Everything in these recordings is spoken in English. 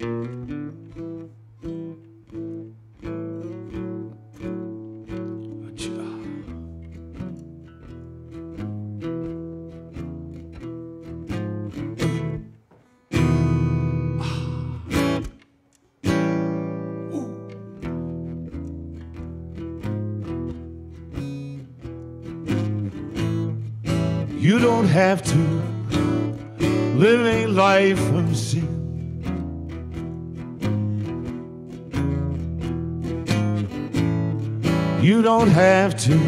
You don't have to live a life of sin. You don't have to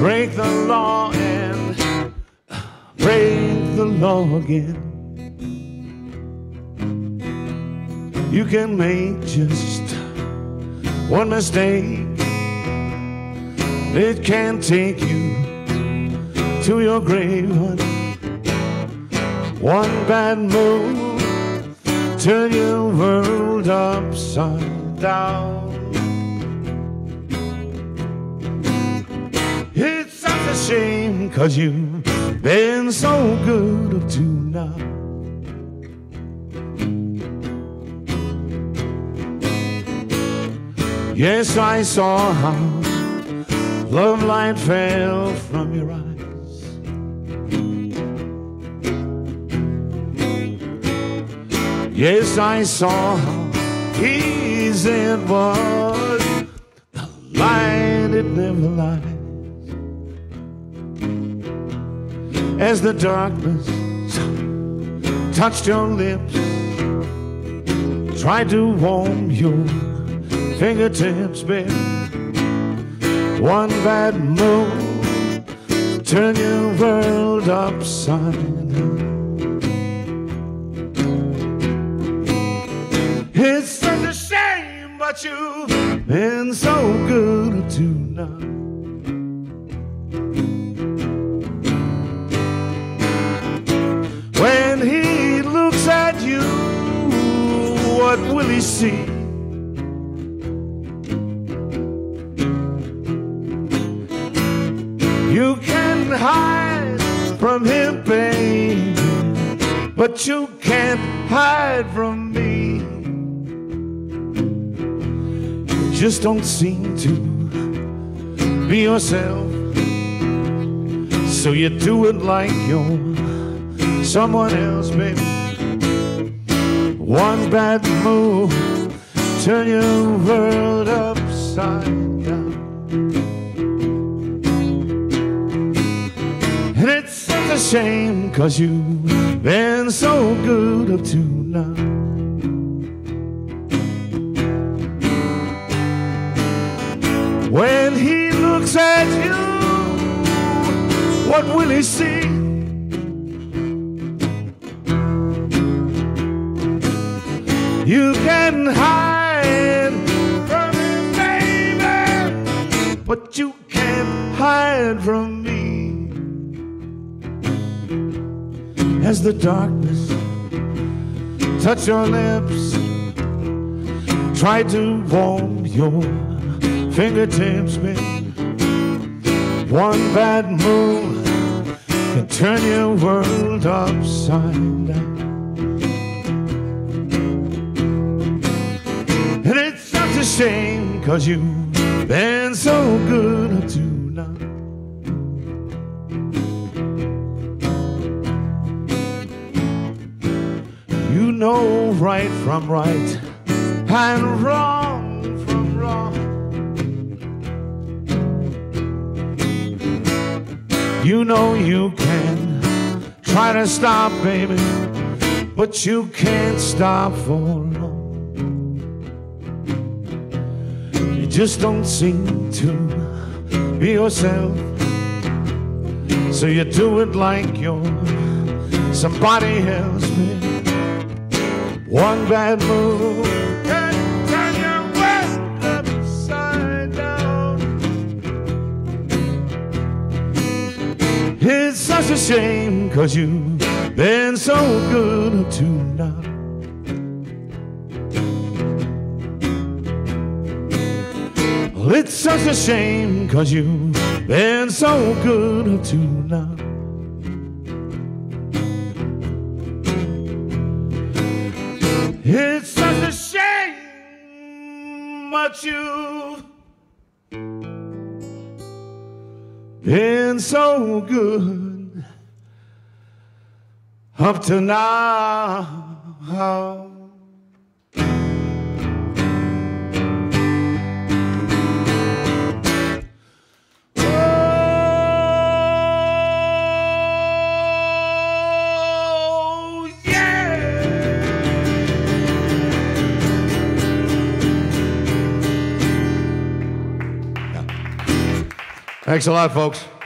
break the law and break the law again. You can make just one mistake. It can take you to your grave. One bad move, turn your world upside down. Shame, cause you've been so good up to now. Yes, I saw how love light fell from your eyes. Yes, I saw how easy it was. The light, it never lies. As the darkness touched your lips, tried to warm your fingertips, baby. One bad move, turn your world upside down. It's such a shame, but you've been so good to now. See? You can hide from him, baby, but you can't hide from me. You just don't seem to be yourself, so you do it like you're someone else, baby. One bad move, turn your world upside down. And it's such a shame, cause you've been so good up to now. When he looks at you, what will he see? You can hide from him, baby, but you can't hide from me. As the darkness touch your lips, try to warm your fingertips, baby. One bad move can turn your world upside down. Shame, cause you've been so good up to now. You know right from right and wrong from wrong. You know you can try to stop, baby, but you can't stop for just don't seem to be yourself. So you do it like you're somebody else, man. One bad move can turn your world upside down. It's such a shame, cause you've been so good to now. Well, it's such a shame, cause you've been so good up to now. It's such a shame, but you've been so good up to now. Thanks a lot, folks.